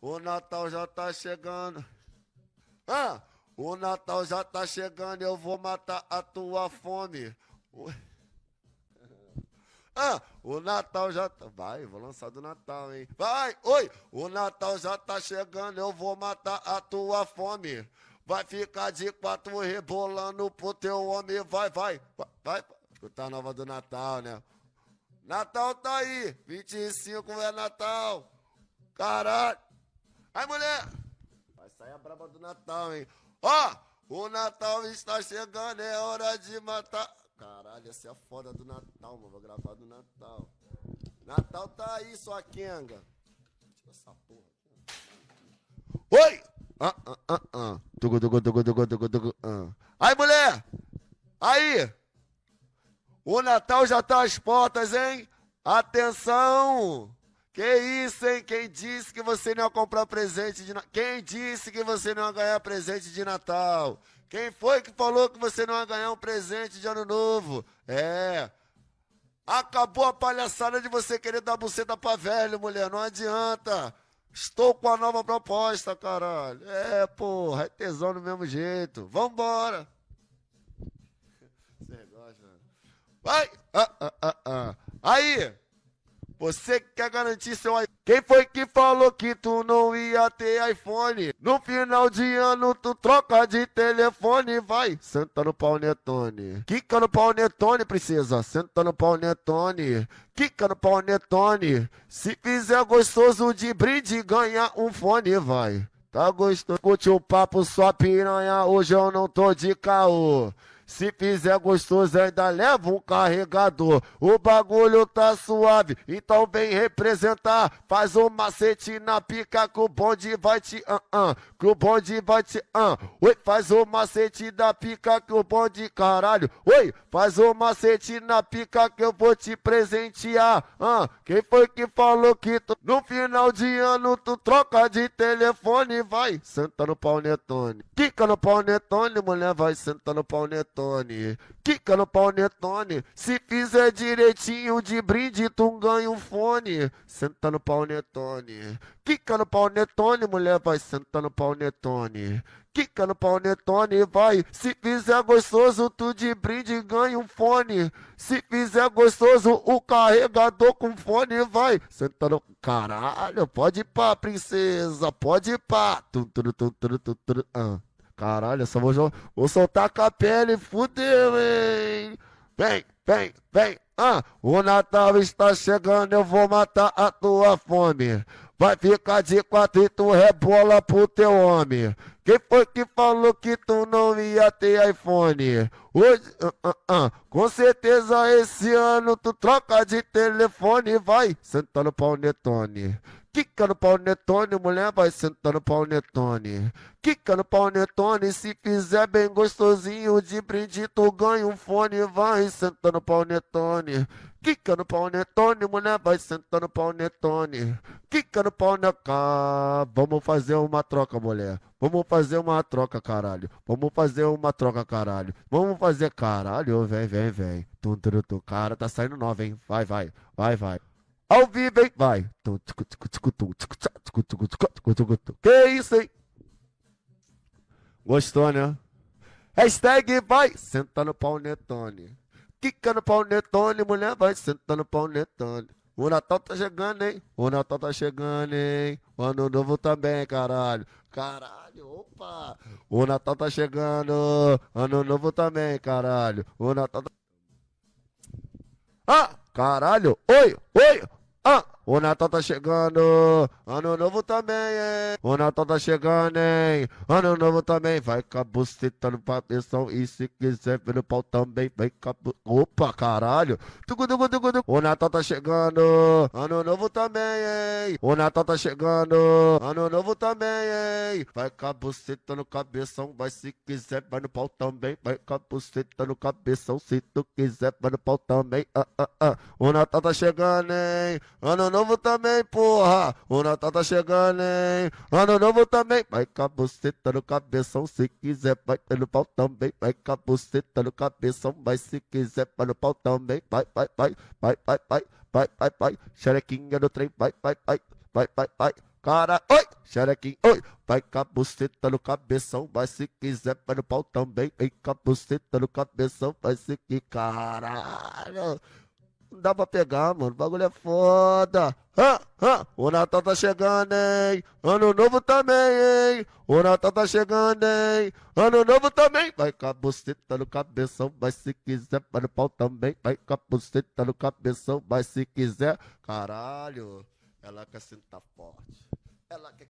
O Natal já tá chegando. Ah, o Natal já tá chegando, eu vou matar a tua fome. Ah, o Natal já tá. Vai, vou lançar do Natal, hein? Vai, oi! O Natal já tá chegando, eu vou matar a tua fome. Vai ficar de quatro rebolando pro teu homem. Vai, vai, vai. vai. Escutar a nova do Natal, né? Natal tá aí, 25 é Natal. Caralho. Aí, mulher. Vai sair a braba do Natal, hein? Ó, o Natal está chegando, é hora de matar. Caralho, essa é a foda do Natal, mano. Vou gravar do Natal. Natal tá aí, sua Kenga. Tira essa porra. Oi! Ah, ah, ah, ah. Tugu, tugu, tugu, tugu, tugu, tugu, ah. Aí, mulher! Aí! O Natal já tá às portas, hein? Atenção! Que isso, hein? Quem disse que você não ia comprar presente de Natal? Quem disse que você não ia ganhar presente de Natal? Quem foi que falou que você não ia ganhar um presente de ano novo? É. Acabou a palhaçada de você querer dar buceta pra velho, mulher. Não adianta. Estou com a nova proposta, caralho. É, porra, é tesão do mesmo jeito. Vambora. Você gosta? Vai! Ah, ah, ah, ah. Aí! Você quer garantir seu iPhone? Quem foi que falou que tu não ia ter iPhone? No final de ano tu troca de telefone, vai. Senta no pau Netone. Quica no pau Netone, princesa. Senta no pau Netone. Quica no pau Netone. Se fizer gostoso de brinde, ganha um fone, vai. Tá gostoso? Curte o papo, sua piranha. Hoje eu não tô de caô. Se fizer gostoso, ainda leva um carregador. O bagulho tá suave, então vem representar. Faz um macete na pica que o bonde vai te ah uh, uh, que o bonde vai te ah. Uh. Oi, faz o macete da pica que o bonde caralho. Oi, faz o macete na pica que eu vou te presentear. Ah, quem foi que falou que tu, no final de ano tu troca de telefone? Vai, senta no pau netone. Quica no pau netone, mulher, vai, senta no pau netone. Netone. Quica no pau Netone. Se fizer direitinho de brinde, tu ganha um fone. Senta no pau Netone. Quica no pau Netone, mulher, vai sentar no pau Netone. Quica no pau Netone, vai. Se fizer gostoso, tu de brinde ganha um fone. Se fizer gostoso, o carregador com fone, vai. Senta no. Caralho, pode ir pá, princesa. Pode ir pá. Tum, tum, tum, tum, tum, tum, ah. Caralho, só vou, vou soltar com a pele, fudeu, hein? Vem, vem, vem, ah, o Natal está chegando, eu vou matar a tua fome. Vai ficar de quatro e tu rebola pro teu homem. Quem foi que falou que tu não ia ter iPhone? Hoje, uh, uh, uh, com certeza esse ano tu troca de telefone, vai, senta no pau Netone. Quica no pau Netone, mulher vai sentar no pau Netone. Quica no pau Netone, se fizer bem gostosinho de brinde, tu ganha um fone, vai sentar no pau Netone. Quica no pau Netone, mulher vai sentar no pau Netone. Quica no pau Netone. Vamos fazer uma troca, mulher. Vamos fazer uma troca, caralho. Vamos fazer uma troca, caralho. Vamos fazer, caralho. Vem, vem, vem. Tum, tum, tum. Cara, tá saindo nova, hein? Vai, vai. Vai, vai. Ao vivo, hein? Vai. Que isso, hein? Gostou, né? Hashtag vai. Senta no pau Netone. Quica no pau Netone, mulher vai. Senta no pau Netone. O Natal tá chegando, hein? O Natal tá chegando, hein? O Ano Novo também, caralho. Caralho, opa! O Natal tá chegando. Ano Novo também, caralho. O Natal tá... Ah! Caralho! Oi! Oi! 1. O Natal tá chegando, ano novo também, hein? O Natal tá chegando, hein? Ano novo também, vai com no papeção e se quiser ver o pau também, vai com. Opa, caralho! O Natal tá chegando, ano novo também, hein? O Natal tá chegando, ano novo também, hein? Vai com no cabeção, vai se quiser, vai no pau também, vai com no cabeção, se tu quiser, vai no pau também, ah, ah, ah. O Natal tá chegando, hein? Ano novo também, porra. O Natal tá chegando, hein? Ano novo também. Vai com a buceta no cabeção. Se quiser, vai no pau também. Vai com a buceta no cabeção. Vai se quiser, vai no pau também. Vai, vai, vai, vai, vai, vai, vai, vai, vai. Xerequinha no trem. Vai, vai, vai, vai, vai, vai. cara, oi, xerequinho, oi. Vai com a buceta no cabeção, mas se quiser, vai no pau também. Vem com a buceta no cabeção, vai se que caralho. Não dá pra pegar, mano. O bagulho é foda. Ah, ah. O Natal tá chegando, hein? Ano novo também, hein? O Natal tá chegando, hein? Ano novo também. Vai com a buceta no cabeção, mas se quiser, vai no pau também. Vai com a buceta no cabeção, mas se quiser. Caralho. Ela quer sentar forte. Ela quer